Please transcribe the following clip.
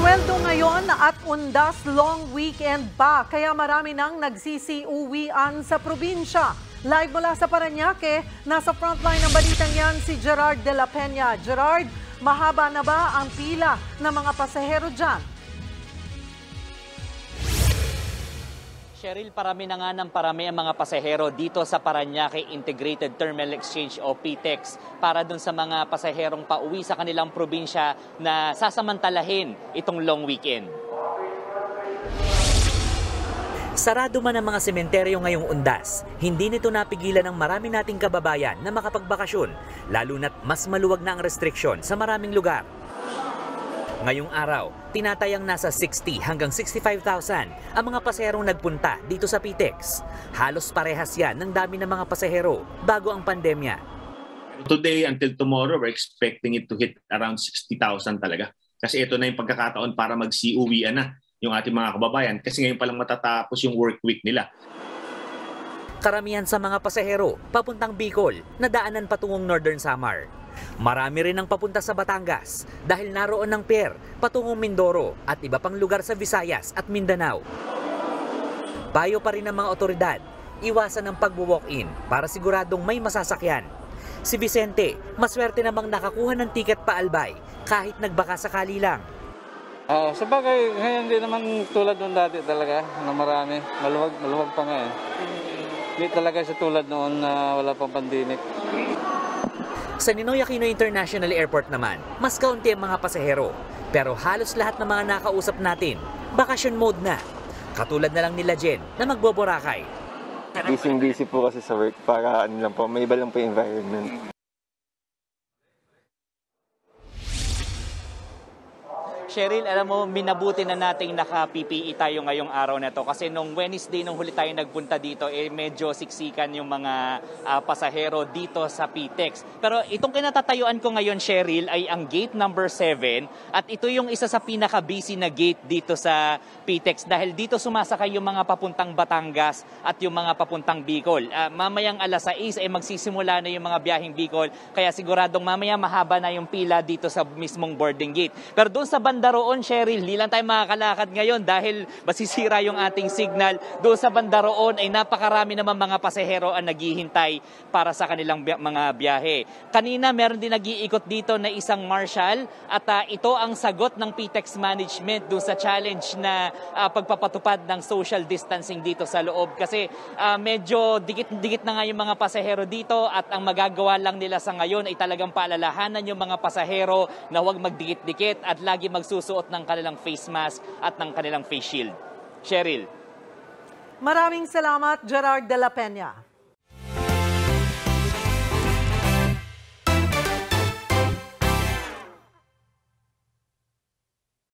Pasweldo ngayon at undas long weekend pa, kaya marami nang nagsisiuwian sa probinsya. Live mula sa Paranaque, nasa frontline ng balitang yan si Gerard de la Peña. Gerard, mahaba na ba ang pila ng mga pasahero dyan? Cheryl, parami na nga ng parami ang mga pasahero dito sa Paranaque Integrated Terminal Exchange o PTEX para dun sa mga pasaherong pauwi sa kanilang probinsya na sasamantalahin itong long weekend. Sarado man ang mga sementeryo ngayong undas, hindi nito napigilan ng marami nating kababayan na makapagbakasyon, lalo na't mas maluwag na ang restriksyon sa maraming lugar. Ngayong araw, tinatayang nasa 60 hanggang 65,000 ang mga pasaherong nagpunta dito sa PTEX. Halos parehas yan ng dami ng mga pasahero bago ang pandemya. Today until tomorrow, we're expecting it to hit around 60,000 talaga. Kasi ito na yung pagkakataon para mag-CUWian na yung ating mga kababayan kasi ngayon palang matatapos yung work week nila. Karamihan sa mga pasahero papuntang Bicol na daanan patungong Northern Samar. Marami rin ang papunta sa Batangas dahil naroon ng pier patungong Mindoro at iba pang lugar sa Visayas at Mindanao. Payo pa rin ng mga otoridad, iwasan ang pagwo-walk-in para siguradong may masasakyan. Si Vicente, maswerte namang nakakuha ng tiket pa albay kahit nagbaka sakali lang. Oo, sa bagay, ngayon hindi naman tulad nung dati talaga na marami. Maluwag, maluwag pa nga eh. Hindi talaga sa tulad noon na wala pang pandemic. Sa Ninoy Aquino International Airport naman, mas kaunti ang mga pasahero. Pero halos lahat ng mga nakausap natin, bakasyon mode na. Katulad na lang nila Jen na magboborakay. Busy-busy po kasi sa work para ano lang po, may iba lang po yung environment. Cheryl, alam mo, minabuti na nating naka-PPE tayo ngayong araw na to kasi nung Wednesday nung huli tayo nagpunta dito, eh medyo siksikan yung mga uh, pasahero dito sa PTEX. Pero itong kinatatayuan ko ngayon, Cheryl, ay ang gate number 7 at ito yung isa sa pinaka-busy na gate dito sa PTEX dahil dito sumasakay yung mga papuntang Batangas at yung mga papuntang Bicol. Uh, mamayang alas 6 ay magsisimula na yung mga biyaheng Bicol kaya siguradong mamaya mahaba na yung pila dito sa mismong boarding gate. Pero doon sa banda banda roon, Cheryl, hindi lang tayo makakalakad ngayon dahil masisira yung ating signal. Doon sa banda roon ay napakarami naman mga pasahero ang naghihintay para sa kanilang bi- mga biyahe. Kanina meron din nag-iikot dito na isang marshal at uh, ito ang sagot ng PTEX management doon sa challenge na uh, pagpapatupad ng social distancing dito sa loob kasi uh, medyo dikit-dikit na nga yung mga pasahero dito at ang magagawa lang nila sa ngayon ay talagang paalalahanan yung mga pasahero na huwag magdikit-dikit at lagi mag nagsusuot ng kanilang face mask at ng kanilang face shield. Cheryl. Maraming salamat, Gerard de la Peña.